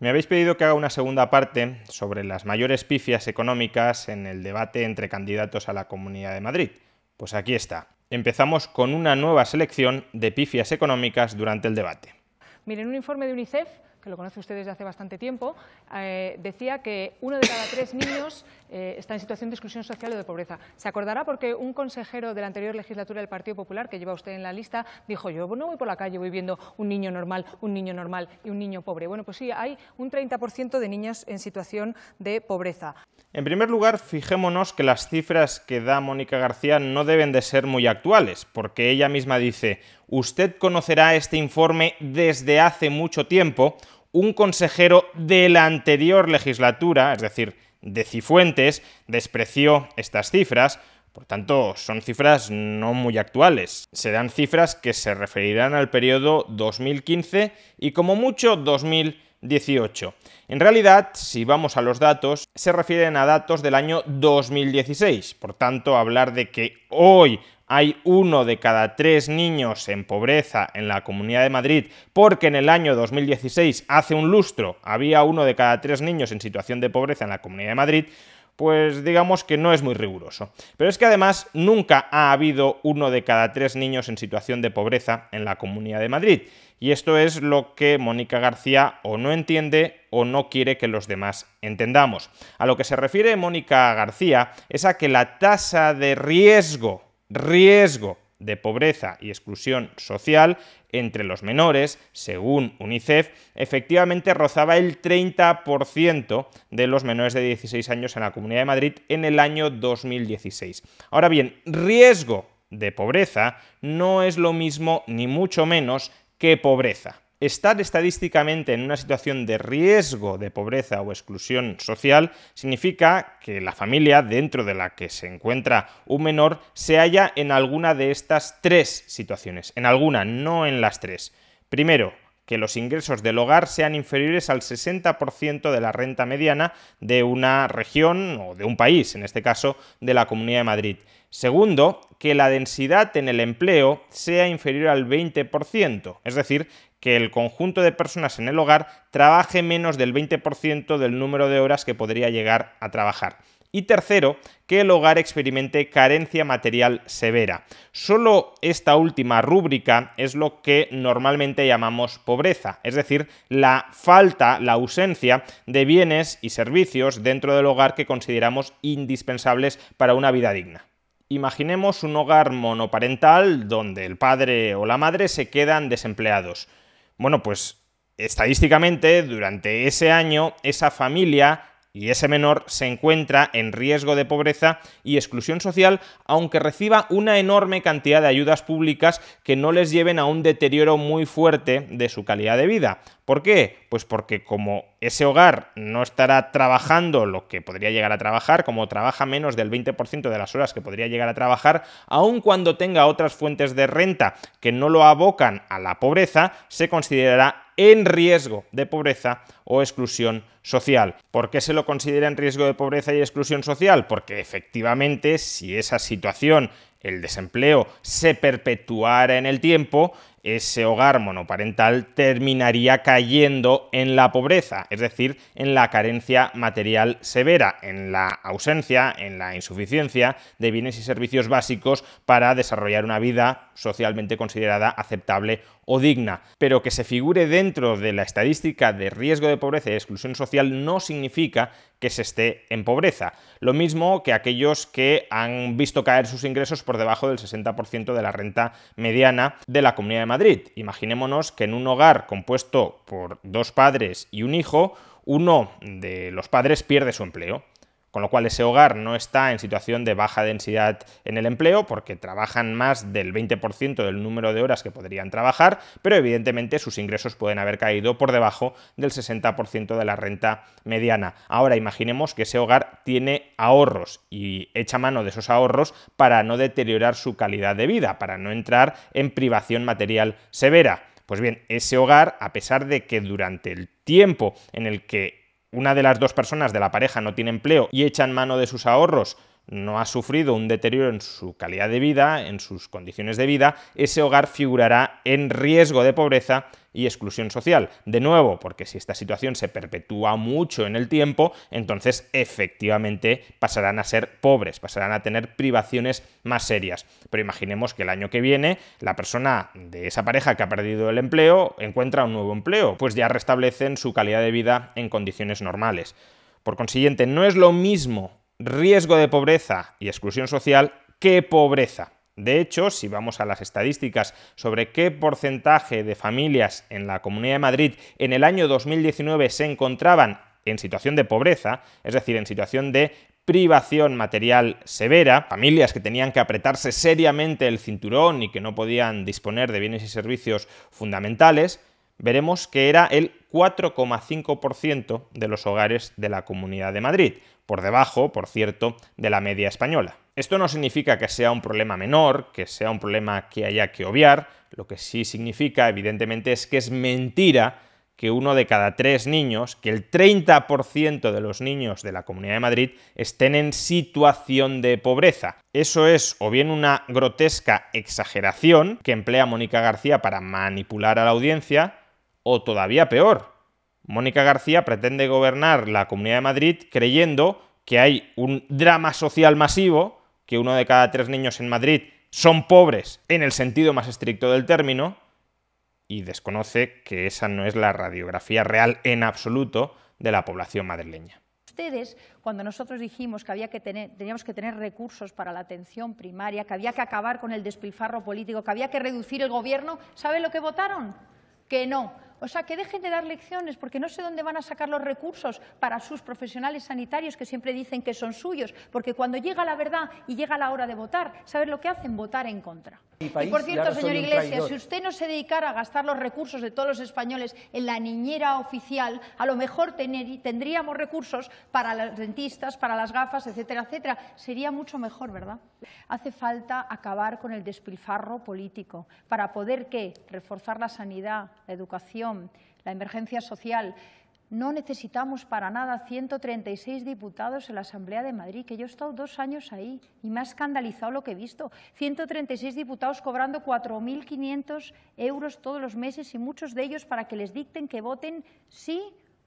Me habéis pedido que haga una segunda parte sobre las mayores pifias económicas en el debate entre candidatos a la Comunidad de Madrid. Pues aquí está. Empezamos con una nueva selección de pifias económicas durante el debate. Miren, un informe de UNICEF que lo conoce usted desde hace bastante tiempo, eh, decía que uno de cada tres niños eh, está en situación de exclusión social o de pobreza. Se acordará porque un consejero de la anterior legislatura del Partido Popular, que lleva usted en la lista, dijo, yo no voy por la calle, voy viendo un niño normal, un niño normal y un niño pobre. Bueno, pues sí, hay un 30% de niñas en situación de pobreza. En primer lugar, fijémonos que las cifras que da Mónica García no deben de ser muy actuales, porque ella misma dice, usted conocerá este informe desde hace mucho tiempo, un consejero de la anterior legislatura, es decir, de Cifuentes, despreció estas cifras, por tanto, son cifras no muy actuales. Serán cifras que se referirán al periodo 2015 y como mucho 2018. En realidad, si vamos a los datos, se refieren a datos del año 2016. Por tanto, hablar de que hoy hay uno de cada tres niños en pobreza en la Comunidad de Madrid, porque en el año 2016, hace un lustro, había uno de cada tres niños en situación de pobreza en la Comunidad de Madrid, pues digamos que no es muy riguroso. Pero es que además nunca ha habido uno de cada tres niños en situación de pobreza en la Comunidad de Madrid. Y esto es lo que Mónica García o no entiende o no quiere que los demás entendamos. A lo que se refiere Mónica García es a que la tasa de riesgo riesgo de pobreza y exclusión social entre los menores, según UNICEF, efectivamente rozaba el 30% de los menores de 16 años en la Comunidad de Madrid en el año 2016. Ahora bien, riesgo de pobreza no es lo mismo ni mucho menos que pobreza. Estar estadísticamente en una situación de riesgo de pobreza o exclusión social significa que la familia dentro de la que se encuentra un menor se halla en alguna de estas tres situaciones, en alguna, no en las tres. Primero, que los ingresos del hogar sean inferiores al 60% de la renta mediana de una región o de un país, en este caso de la Comunidad de Madrid. Segundo, que la densidad en el empleo sea inferior al 20%, es decir, que el conjunto de personas en el hogar trabaje menos del 20% del número de horas que podría llegar a trabajar. Y tercero, que el hogar experimente carencia material severa. Solo esta última rúbrica es lo que normalmente llamamos pobreza, es decir, la falta, la ausencia de bienes y servicios dentro del hogar que consideramos indispensables para una vida digna. Imaginemos un hogar monoparental donde el padre o la madre se quedan desempleados. Bueno, pues estadísticamente durante ese año esa familia y ese menor se encuentra en riesgo de pobreza y exclusión social, aunque reciba una enorme cantidad de ayudas públicas que no les lleven a un deterioro muy fuerte de su calidad de vida. ¿Por qué? Pues porque como ese hogar no estará trabajando lo que podría llegar a trabajar, como trabaja menos del 20% de las horas que podría llegar a trabajar, aun cuando tenga otras fuentes de renta que no lo abocan a la pobreza, se considerará en riesgo de pobreza o exclusión social. ¿Por qué se lo considera en riesgo de pobreza y exclusión social? Porque efectivamente si esa situación el desempleo se perpetuara en el tiempo, ese hogar monoparental terminaría cayendo en la pobreza, es decir, en la carencia material severa, en la ausencia, en la insuficiencia de bienes y servicios básicos para desarrollar una vida socialmente considerada aceptable o digna. Pero que se figure dentro de la estadística de riesgo de pobreza y exclusión social no significa que se esté en pobreza. Lo mismo que aquellos que han visto caer sus ingresos por debajo del 60% de la renta mediana de la Comunidad de Madrid. Imaginémonos que en un hogar compuesto por dos padres y un hijo, uno de los padres pierde su empleo con lo cual ese hogar no está en situación de baja densidad en el empleo porque trabajan más del 20% del número de horas que podrían trabajar, pero evidentemente sus ingresos pueden haber caído por debajo del 60% de la renta mediana. Ahora imaginemos que ese hogar tiene ahorros y echa mano de esos ahorros para no deteriorar su calidad de vida, para no entrar en privación material severa. Pues bien, ese hogar, a pesar de que durante el tiempo en el que una de las dos personas de la pareja no tiene empleo y echan mano de sus ahorros, no ha sufrido un deterioro en su calidad de vida, en sus condiciones de vida, ese hogar figurará en riesgo de pobreza y exclusión social. De nuevo, porque si esta situación se perpetúa mucho en el tiempo, entonces efectivamente pasarán a ser pobres, pasarán a tener privaciones más serias. Pero imaginemos que el año que viene la persona de esa pareja que ha perdido el empleo encuentra un nuevo empleo, pues ya restablecen su calidad de vida en condiciones normales. Por consiguiente, no es lo mismo riesgo de pobreza y exclusión social que pobreza. De hecho, si vamos a las estadísticas sobre qué porcentaje de familias en la Comunidad de Madrid en el año 2019 se encontraban en situación de pobreza, es decir, en situación de privación material severa, familias que tenían que apretarse seriamente el cinturón y que no podían disponer de bienes y servicios fundamentales, veremos que era el 4,5% de los hogares de la Comunidad de Madrid, por debajo, por cierto, de la media española. Esto no significa que sea un problema menor, que sea un problema que haya que obviar, lo que sí significa, evidentemente, es que es mentira que uno de cada tres niños, que el 30% de los niños de la Comunidad de Madrid estén en situación de pobreza. Eso es o bien una grotesca exageración que emplea Mónica García para manipular a la audiencia, o todavía peor. Mónica García pretende gobernar la Comunidad de Madrid creyendo que hay un drama social masivo, que uno de cada tres niños en Madrid son pobres en el sentido más estricto del término, y desconoce que esa no es la radiografía real en absoluto de la población madrileña. Ustedes, cuando nosotros dijimos que había que tener, teníamos que tener recursos para la atención primaria, que había que acabar con el despilfarro político, que había que reducir el gobierno, ¿saben lo que votaron? Que no o sea, que dejen de dar lecciones, porque no sé dónde van a sacar los recursos para sus profesionales sanitarios que siempre dicen que son suyos, porque cuando llega la verdad y llega la hora de votar, ¿saben lo que hacen? Votar en contra. y por cierto, señor Iglesias, si usted no se dedicara a gastar los recursos de todos los españoles en la niñera oficial, a lo mejor tendríamos recursos para los dentistas, para las gafas, etcétera, etcétera. Sería mucho mejor, ¿verdad? Hace falta acabar con el despilfarro político para poder, ¿qué? Reforzar la sanidad, la educación, la emergencia social. No necesitamos para nada 136 diputados en la Asamblea de Madrid, que yo he estado dos años ahí y me ha escandalizado lo que he visto. 136 diputados cobrando 4.500 euros todos los meses y muchos de ellos para que les dicten que voten sí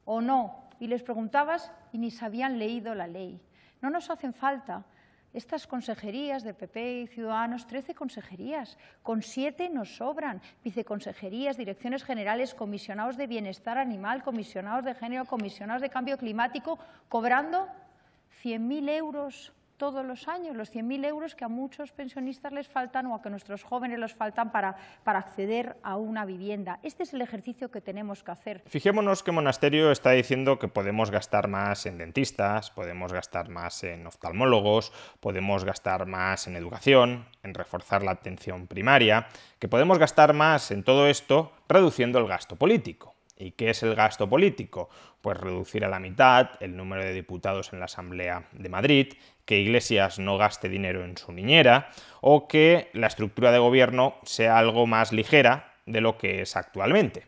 o no. Y les preguntabas y ni se habían leído la ley. No nos hacen falta estas consejerías de PP y Ciudadanos, 13 consejerías, con siete nos sobran, viceconsejerías, direcciones generales, comisionados de bienestar animal, comisionados de género, comisionados de cambio climático, cobrando 100.000 euros todos los años, los 100.000 euros que a muchos pensionistas les faltan o a que nuestros jóvenes les faltan para, para acceder a una vivienda. Este es el ejercicio que tenemos que hacer. Fijémonos que Monasterio está diciendo que podemos gastar más en dentistas, podemos gastar más en oftalmólogos, podemos gastar más en educación, en reforzar la atención primaria, que podemos gastar más en todo esto reduciendo el gasto político. ¿Y qué es el gasto político? Pues reducir a la mitad el número de diputados en la Asamblea de Madrid, que Iglesias no gaste dinero en su niñera o que la estructura de gobierno sea algo más ligera de lo que es actualmente.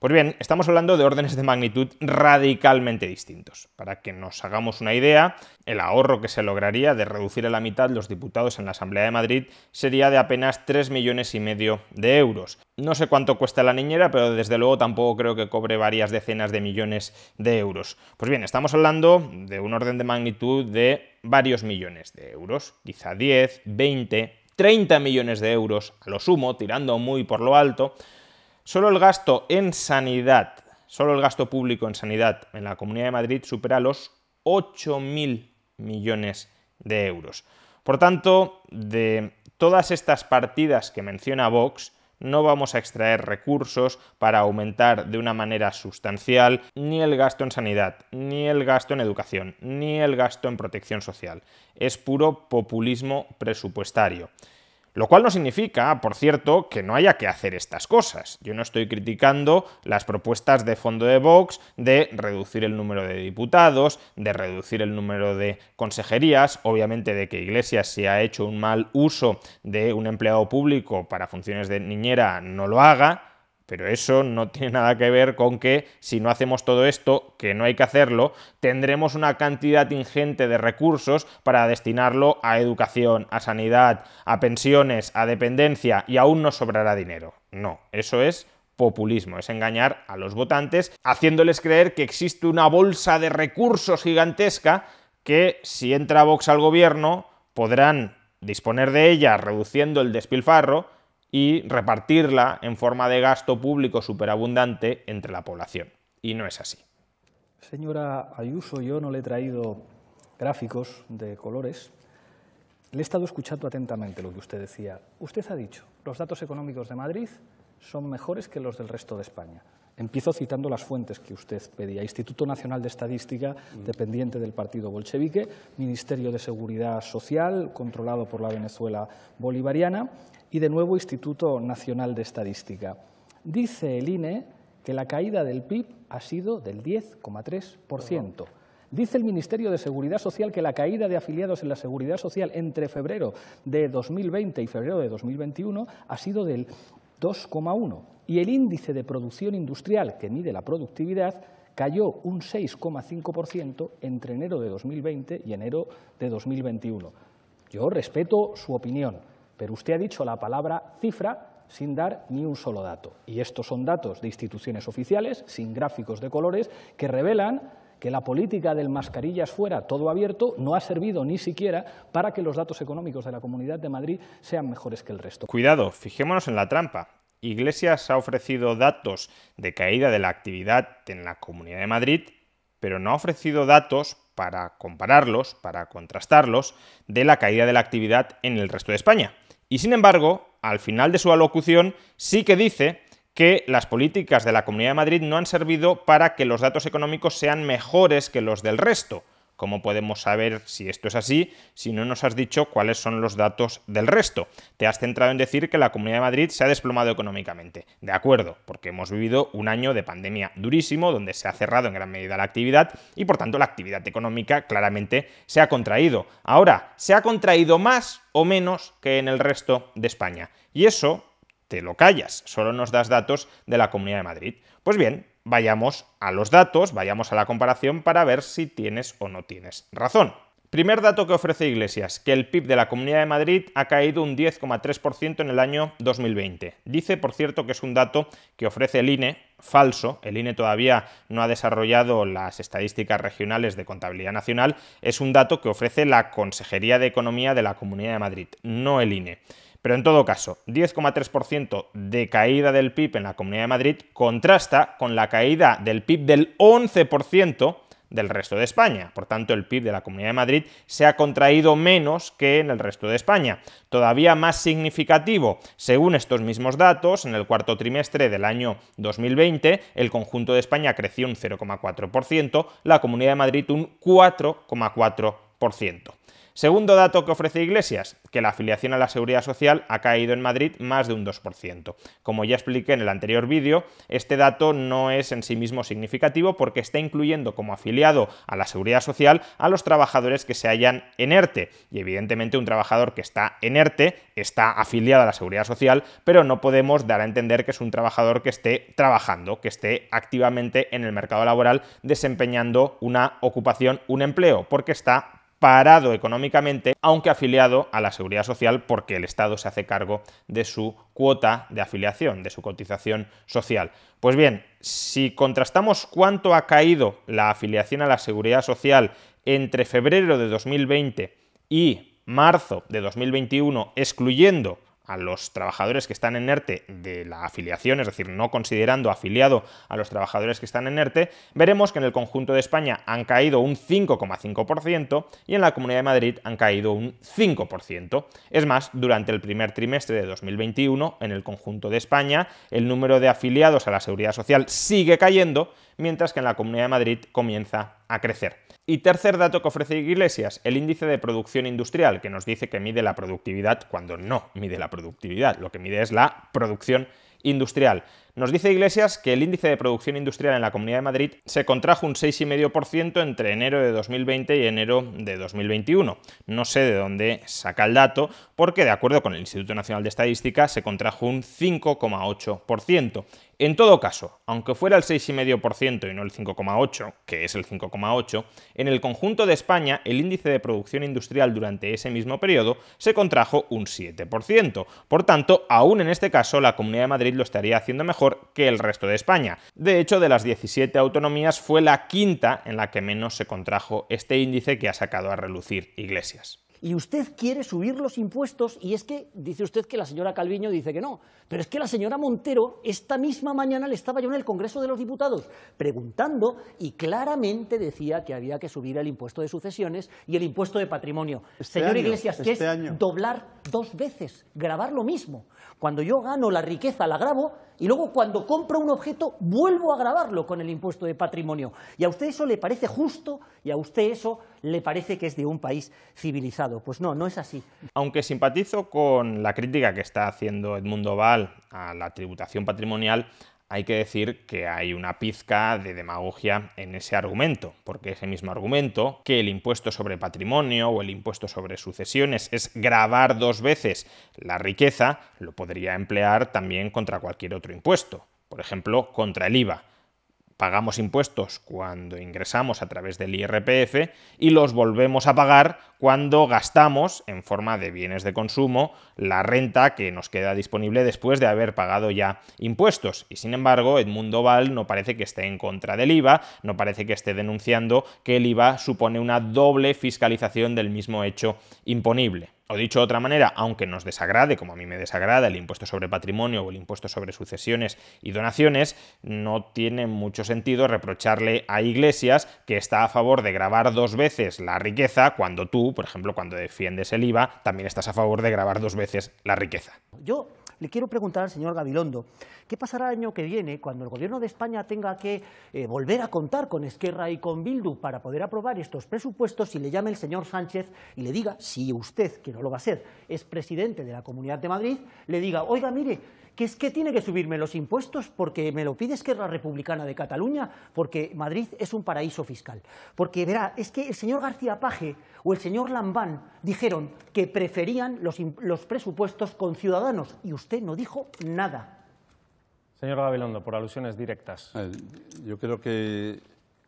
Pues bien, estamos hablando de órdenes de magnitud radicalmente distintos. Para que nos hagamos una idea, el ahorro que se lograría de reducir a la mitad los diputados en la Asamblea de Madrid sería de apenas 3 millones y medio de euros. No sé cuánto cuesta la niñera, pero desde luego tampoco creo que cobre varias decenas de millones de euros. Pues bien, estamos hablando de un orden de magnitud de varios millones de euros, quizá 10, 20, 30 millones de euros a lo sumo, tirando muy por lo alto, Solo el gasto en sanidad, solo el gasto público en sanidad en la Comunidad de Madrid supera los 8.000 millones de euros. Por tanto, de todas estas partidas que menciona Vox, no vamos a extraer recursos para aumentar de una manera sustancial ni el gasto en sanidad, ni el gasto en educación, ni el gasto en protección social. Es puro populismo presupuestario. Lo cual no significa, por cierto, que no haya que hacer estas cosas. Yo no estoy criticando las propuestas de fondo de Vox de reducir el número de diputados, de reducir el número de consejerías, obviamente de que Iglesias si ha hecho un mal uso de un empleado público para funciones de niñera no lo haga, pero eso no tiene nada que ver con que si no hacemos todo esto, que no hay que hacerlo, tendremos una cantidad ingente de recursos para destinarlo a educación, a sanidad, a pensiones, a dependencia y aún nos sobrará dinero. No, eso es populismo, es engañar a los votantes haciéndoles creer que existe una bolsa de recursos gigantesca que si entra Vox al gobierno podrán disponer de ella reduciendo el despilfarro y repartirla en forma de gasto público superabundante entre la población. Y no es así. Señora Ayuso, yo no le he traído gráficos de colores. Le he estado escuchando atentamente lo que usted decía. Usted ha dicho, los datos económicos de Madrid son mejores que los del resto de España. Empiezo citando las fuentes que usted pedía. Instituto Nacional de Estadística, dependiente del partido bolchevique, Ministerio de Seguridad Social, controlado por la Venezuela bolivariana, y de nuevo Instituto Nacional de Estadística. Dice el INE que la caída del PIB ha sido del 10,3%. Dice el Ministerio de Seguridad Social que la caída de afiliados en la Seguridad Social entre febrero de 2020 y febrero de 2021 ha sido del 2,1 y el índice de producción industrial, que mide la productividad, cayó un 6,5% entre enero de 2020 y enero de 2021. Yo respeto su opinión, pero usted ha dicho la palabra cifra sin dar ni un solo dato. Y estos son datos de instituciones oficiales, sin gráficos de colores, que revelan que la política del mascarillas fuera todo abierto no ha servido ni siquiera para que los datos económicos de la Comunidad de Madrid sean mejores que el resto. Cuidado, fijémonos en la trampa. Iglesias ha ofrecido datos de caída de la actividad en la Comunidad de Madrid, pero no ha ofrecido datos para compararlos, para contrastarlos, de la caída de la actividad en el resto de España. Y sin embargo, al final de su alocución sí que dice que las políticas de la Comunidad de Madrid no han servido para que los datos económicos sean mejores que los del resto. ¿Cómo podemos saber si esto es así si no nos has dicho cuáles son los datos del resto? Te has centrado en decir que la Comunidad de Madrid se ha desplomado económicamente. De acuerdo, porque hemos vivido un año de pandemia durísimo donde se ha cerrado en gran medida la actividad y por tanto la actividad económica claramente se ha contraído. Ahora, ¿se ha contraído más o menos que en el resto de España? Y eso te lo callas, solo nos das datos de la Comunidad de Madrid. Pues bien, vayamos a los datos, vayamos a la comparación para ver si tienes o no tienes razón. Primer dato que ofrece Iglesias, que el PIB de la Comunidad de Madrid ha caído un 10,3% en el año 2020. Dice, por cierto, que es un dato que ofrece el INE, falso, el INE todavía no ha desarrollado las estadísticas regionales de contabilidad nacional, es un dato que ofrece la Consejería de Economía de la Comunidad de Madrid, no el INE. Pero en todo caso, 10,3% de caída del PIB en la Comunidad de Madrid contrasta con la caída del PIB del 11% del resto de España. Por tanto, el PIB de la Comunidad de Madrid se ha contraído menos que en el resto de España. Todavía más significativo, según estos mismos datos, en el cuarto trimestre del año 2020, el conjunto de España creció un 0,4%, la Comunidad de Madrid un 4,4%. Segundo dato que ofrece Iglesias, que la afiliación a la seguridad social ha caído en Madrid más de un 2%. Como ya expliqué en el anterior vídeo, este dato no es en sí mismo significativo porque está incluyendo como afiliado a la seguridad social a los trabajadores que se hallan en ERTE. Y evidentemente un trabajador que está en ERTE está afiliado a la seguridad social, pero no podemos dar a entender que es un trabajador que esté trabajando, que esté activamente en el mercado laboral desempeñando una ocupación, un empleo, porque está parado económicamente, aunque afiliado a la seguridad social porque el Estado se hace cargo de su cuota de afiliación, de su cotización social. Pues bien, si contrastamos cuánto ha caído la afiliación a la seguridad social entre febrero de 2020 y marzo de 2021, excluyendo a los trabajadores que están en ERTE de la afiliación, es decir, no considerando afiliado a los trabajadores que están en ERTE, veremos que en el conjunto de España han caído un 5,5% y en la Comunidad de Madrid han caído un 5%. Es más, durante el primer trimestre de 2021, en el conjunto de España, el número de afiliados a la Seguridad Social sigue cayendo, mientras que en la Comunidad de Madrid comienza a crecer. Y tercer dato que ofrece Iglesias, el índice de producción industrial, que nos dice que mide la productividad cuando no mide la productividad, lo que mide es la producción industrial. Nos dice Iglesias que el índice de producción industrial en la Comunidad de Madrid se contrajo un 6,5% entre enero de 2020 y enero de 2021. No sé de dónde saca el dato, porque de acuerdo con el Instituto Nacional de Estadística se contrajo un 5,8%. En todo caso, aunque fuera el 6,5% y no el 5,8%, que es el 5,8%, en el conjunto de España el índice de producción industrial durante ese mismo periodo se contrajo un 7%. Por tanto, aún en este caso, la Comunidad de Madrid lo estaría haciendo mejor que el resto de España. De hecho, de las 17 autonomías fue la quinta en la que menos se contrajo este índice que ha sacado a relucir Iglesias y usted quiere subir los impuestos y es que dice usted que la señora Calviño dice que no, pero es que la señora Montero esta misma mañana le estaba yo en el Congreso de los Diputados preguntando y claramente decía que había que subir el impuesto de sucesiones y el impuesto de patrimonio. Este Señor año, Iglesias, que este es año. doblar dos veces, grabar lo mismo. Cuando yo gano la riqueza la grabo y luego cuando compro un objeto vuelvo a grabarlo con el impuesto de patrimonio. Y a usted eso le parece justo y a usted eso le parece que es de un país civilizado. Pues no, no es así. Aunque simpatizo con la crítica que está haciendo Edmundo Val a la tributación patrimonial, hay que decir que hay una pizca de demagogia en ese argumento, porque ese mismo argumento, que el impuesto sobre patrimonio o el impuesto sobre sucesiones es grabar dos veces la riqueza, lo podría emplear también contra cualquier otro impuesto, por ejemplo, contra el IVA pagamos impuestos cuando ingresamos a través del IRPF y los volvemos a pagar cuando gastamos en forma de bienes de consumo la renta que nos queda disponible después de haber pagado ya impuestos. Y sin embargo, Edmundo Val no parece que esté en contra del IVA, no parece que esté denunciando que el IVA supone una doble fiscalización del mismo hecho imponible. O dicho de otra manera, aunque nos desagrade, como a mí me desagrada, el impuesto sobre patrimonio o el impuesto sobre sucesiones y donaciones, no tiene mucho sentido reprocharle a Iglesias que está a favor de grabar dos veces la riqueza cuando tú, por ejemplo, cuando defiendes el IVA, también estás a favor de grabar dos veces la riqueza. Yo le quiero preguntar al señor Gabilondo, ¿qué pasará el año que viene cuando el Gobierno de España tenga que eh, volver a contar con Esquerra y con Bildu para poder aprobar estos presupuestos y le llame el señor Sánchez y le diga, si usted, que no lo va a ser, es presidente de la Comunidad de Madrid, le diga, oiga, mire, que es que tiene que subirme los impuestos porque me lo pide Esquerra Republicana de Cataluña, porque Madrid es un paraíso fiscal. Porque verá, es que el señor García Paje o el señor Lambán dijeron que preferían los, los presupuestos con ciudadanos y usted no dijo nada. Señor Gabilondo, por alusiones directas. Eh, Yo creo que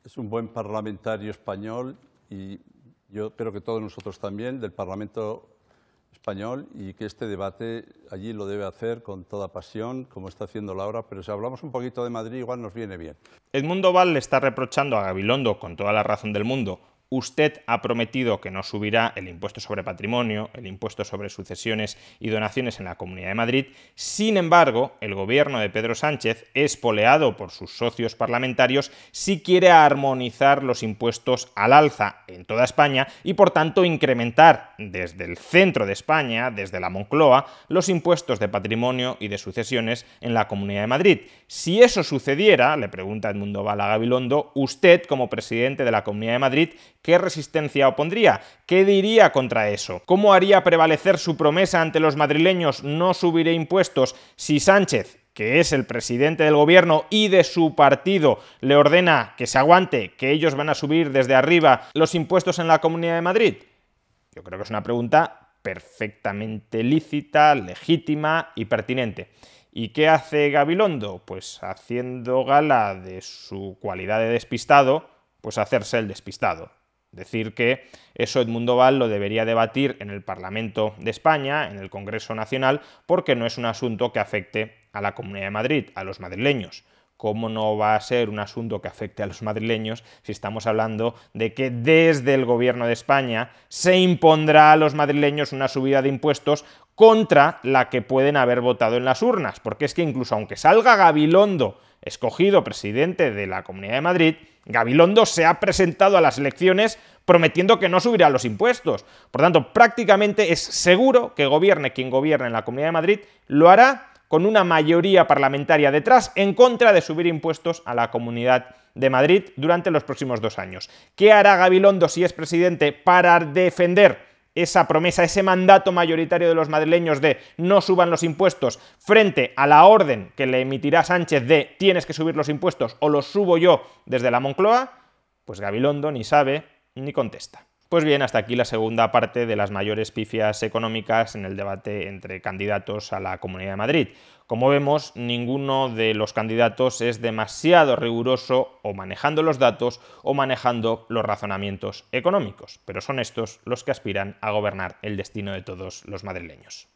es un buen parlamentario español y yo creo que todos nosotros también del Parlamento español y que este debate allí lo debe hacer con toda pasión, como está haciendo ahora, pero si hablamos un poquito de Madrid igual nos viene bien. Edmundo Val le está reprochando a Gabilondo, con toda la razón del mundo, usted ha prometido que no subirá el impuesto sobre patrimonio, el impuesto sobre sucesiones y donaciones en la Comunidad de Madrid. Sin embargo, el gobierno de Pedro Sánchez, espoleado por sus socios parlamentarios, sí quiere armonizar los impuestos al alza en toda España y, por tanto, incrementar desde el centro de España, desde la Moncloa, los impuestos de patrimonio y de sucesiones en la Comunidad de Madrid. Si eso sucediera, le pregunta Edmundo Bala Gabilondo, usted, como presidente de la Comunidad de Madrid, ¿qué resistencia opondría? ¿Qué diría contra eso? ¿Cómo haría prevalecer su promesa ante los madrileños no subiré impuestos si Sánchez, que es el presidente del gobierno y de su partido, le ordena que se aguante, que ellos van a subir desde arriba los impuestos en la Comunidad de Madrid? Yo creo que es una pregunta perfectamente lícita, legítima y pertinente. ¿Y qué hace Gabilondo? Pues haciendo gala de su cualidad de despistado, pues hacerse el despistado. Decir que eso Edmundo Val lo debería debatir en el Parlamento de España, en el Congreso Nacional, porque no es un asunto que afecte a la Comunidad de Madrid, a los madrileños. ¿Cómo no va a ser un asunto que afecte a los madrileños si estamos hablando de que desde el Gobierno de España se impondrá a los madrileños una subida de impuestos contra la que pueden haber votado en las urnas? Porque es que incluso aunque salga Gabilondo escogido presidente de la Comunidad de Madrid, Gabilondo se ha presentado a las elecciones prometiendo que no subirá los impuestos. Por tanto, prácticamente es seguro que gobierne quien gobierne en la Comunidad de Madrid, lo hará con una mayoría parlamentaria detrás en contra de subir impuestos a la Comunidad de Madrid durante los próximos dos años. ¿Qué hará Gabilondo si es presidente para defender esa promesa, ese mandato mayoritario de los madrileños de no suban los impuestos frente a la orden que le emitirá Sánchez de tienes que subir los impuestos o los subo yo desde la Moncloa? Pues Gabilondo ni sabe ni contesta. Pues bien, hasta aquí la segunda parte de las mayores pifias económicas en el debate entre candidatos a la Comunidad de Madrid. Como vemos, ninguno de los candidatos es demasiado riguroso o manejando los datos o manejando los razonamientos económicos, pero son estos los que aspiran a gobernar el destino de todos los madrileños.